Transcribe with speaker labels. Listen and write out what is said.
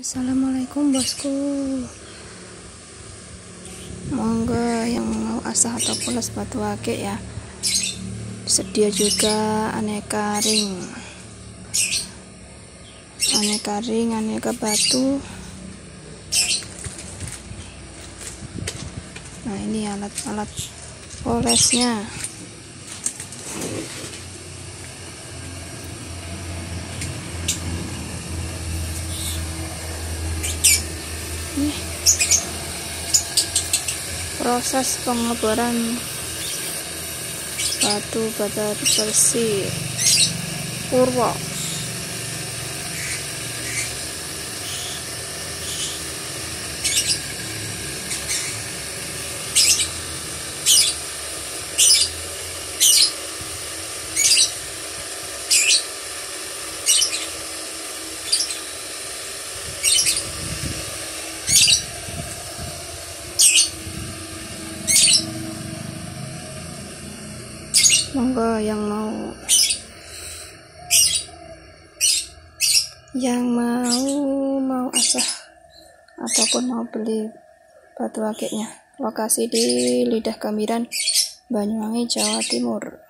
Speaker 1: Assalamualaikum bosku. Monggo yang mau asah atau pulas batu akik ya. Sedia juga aneka ring. Aneka ring aneka batu. Nah ini alat-alat polesnya nih proses pengeboran batu bata bersih purwo monggo yang mau yang mau mau asah ataupun mau beli batu akiknya. Lokasi di Lidah Kamiran Banyuwangi Jawa Timur